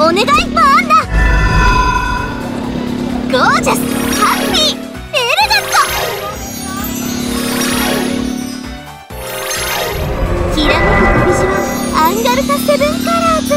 お願いバーンだ。 Gorgeous happy elegant。きらめく旅路はアンガルタ Seven Colors